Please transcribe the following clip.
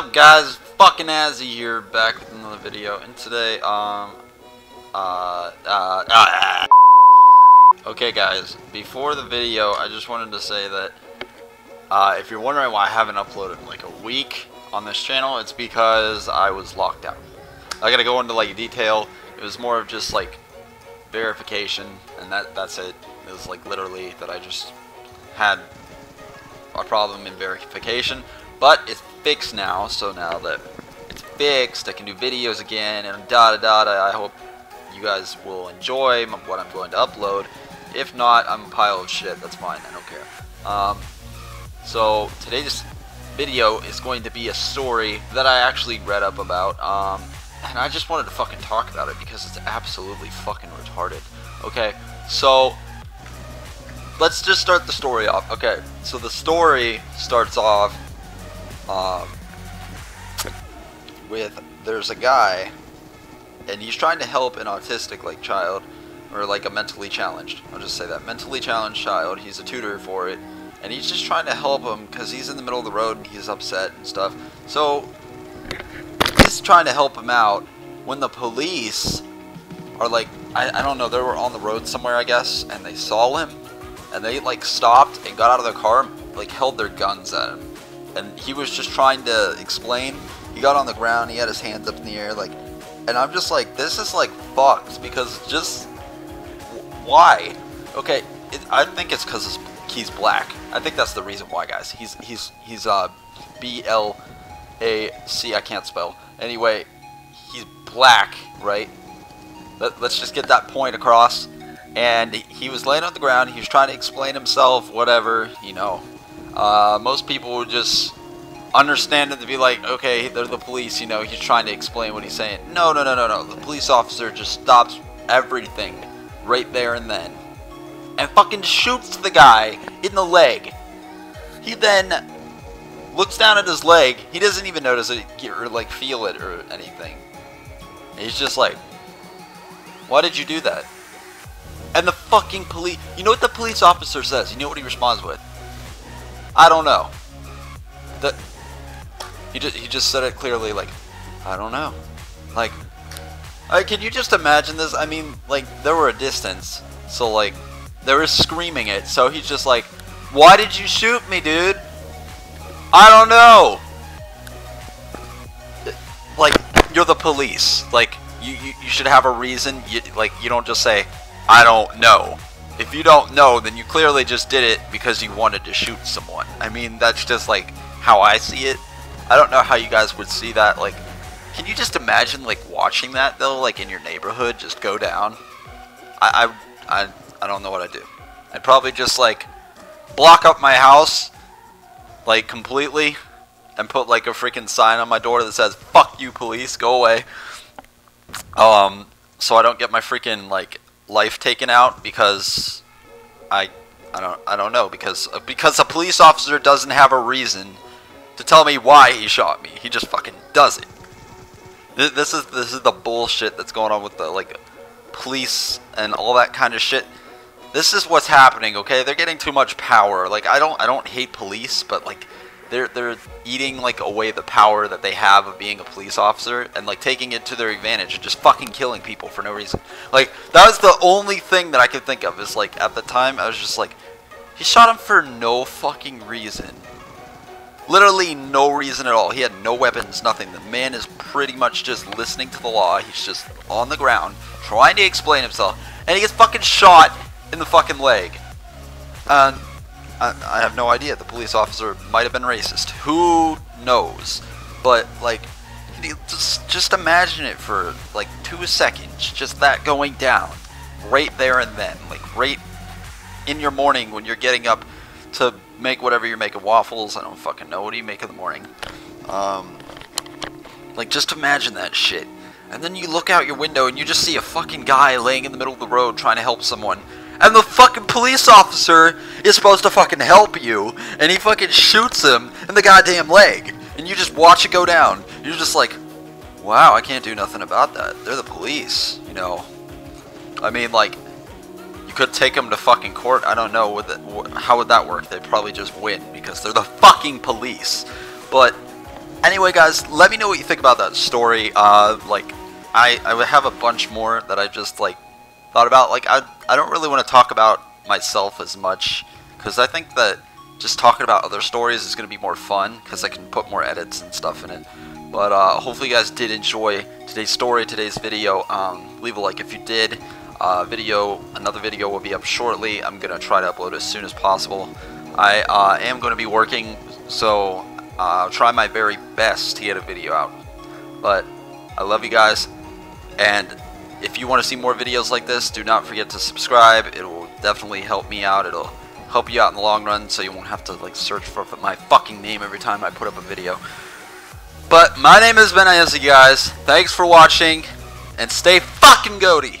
up guys? Fucking Azzy here, back with another video, and today, um, uh, uh, uh, okay guys, before the video, I just wanted to say that, uh, if you're wondering why I haven't uploaded in like a week on this channel, it's because I was locked out. I gotta go into like detail, it was more of just like verification, and that, that's it. It was like literally that I just had a problem in verification, but it's fixed now, so now that it's fixed, I can do videos again, and da da da I hope you guys will enjoy what I'm going to upload. If not, I'm a pile of shit, that's fine, I don't care. Um, so, today's video is going to be a story that I actually read up about, um, and I just wanted to fucking talk about it because it's absolutely fucking retarded. Okay, so let's just start the story off. Okay, so the story starts off um, with there's a guy, and he's trying to help an autistic like child, or like a mentally challenged. I'll just say that mentally challenged child. He's a tutor for it, and he's just trying to help him because he's in the middle of the road and he's upset and stuff. So he's trying to help him out when the police are like, I, I don't know, they were on the road somewhere, I guess, and they saw him, and they like stopped and got out of their car, and, like held their guns at him and he was just trying to explain. He got on the ground, he had his hands up in the air, like, and I'm just like, this is like fucked because just why? Okay, it, I think it's because he's black. I think that's the reason why, guys. He's he's he's uh B L A C. I can't spell. Anyway, he's black, right? Let, let's just get that point across. And he was laying on the ground. He was trying to explain himself, whatever, you know, uh, most people would just understand it to be like, okay, they're the police, you know, he's trying to explain what he's saying. No, no, no, no, no. The police officer just stops everything right there and then. And fucking shoots the guy in the leg. He then looks down at his leg. He doesn't even notice it or like feel it or anything. He's just like, why did you do that? And the fucking police, you know what the police officer says? You know what he responds with? I don't know. That he just he just said it clearly, like I don't know. Like, can you just imagine this? I mean, like there were a distance, so like they were screaming it. So he's just like, "Why did you shoot me, dude?" I don't know. Like you're the police. Like you you, you should have a reason. You like you don't just say, "I don't know." If you don't know, then you clearly just did it because you wanted to shoot someone. I mean, that's just like how I see it. I don't know how you guys would see that. Like, can you just imagine like watching that though, like in your neighborhood, just go down? I, I, I, I don't know what I'd do. I'd probably just like block up my house, like completely, and put like a freaking sign on my door that says "Fuck you, police, go away." Um, so I don't get my freaking like life taken out because I I don't I don't know because uh, because a police officer doesn't have a reason to tell me why he shot me. He just fucking does it. This, this is this is the bullshit that's going on with the like police and all that kind of shit. This is what's happening, okay? They're getting too much power. Like I don't I don't hate police, but like they're they're eating like away the power that they have of being a police officer and like taking it to their advantage and just fucking killing people for no reason. Like that was the only thing that I could think of is like at the time I was just like he shot him for no fucking reason. Literally no reason at all. He had no weapons, nothing. The man is pretty much just listening to the law. He's just on the ground trying to explain himself and he gets fucking shot in the fucking leg. And I, have no idea. The police officer might have been racist. Who knows? But like, just just imagine it for like two seconds. Just that going down, right there and then, like right in your morning when you're getting up to make whatever you're making waffles. I don't fucking know. What do you make in the morning? Um, like just imagine that shit. And then you look out your window and you just see a fucking guy laying in the middle of the road trying to help someone and the fucking police officer is supposed to fucking help you, and he fucking shoots him in the goddamn leg, and you just watch it go down. You're just like, wow, I can't do nothing about that. They're the police, you know. I mean, like, you could take them to fucking court. I don't know. How would that work? They'd probably just win because they're the fucking police. But anyway, guys, let me know what you think about that story. Uh, like, I I would have a bunch more that I just like thought about. Like, I I don't really want to talk about myself as much because I think that just talking about other stories is going to be more fun because I can put more edits and stuff in it. But uh, hopefully you guys did enjoy today's story, today's video. Um, leave a like if you did. Uh, video, another video will be up shortly. I'm going to try to upload as soon as possible. I uh, am going to be working, so uh, I'll try my very best to get a video out. But I love you guys, and if you want to see more videos like this, do not forget to subscribe. It will definitely help me out. It'll help you out in the long run so you won't have to like search for my fucking name every time I put up a video. But my name is Ben Izzy guys. Thanks for watching and stay fucking goaty.